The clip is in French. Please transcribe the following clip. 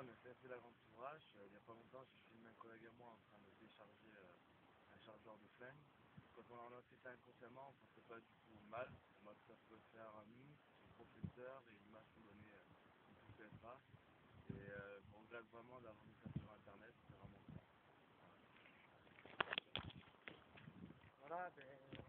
On a fait, la grande ouvrage. Euh, il n'y a pas longtemps, j'ai filmé un collègue à moi en train de décharger euh, un chargeur de flingue. Quand on en a fait ça inconsciemment, on ne pensait pas du tout mal. Moi, ça peut faire nous, le professeur et l'image qu'on donnait euh, au CFA. Et euh, on regrette vraiment d'avoir mis ça sur internet, c'est vraiment ça. Voilà, ben,